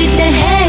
して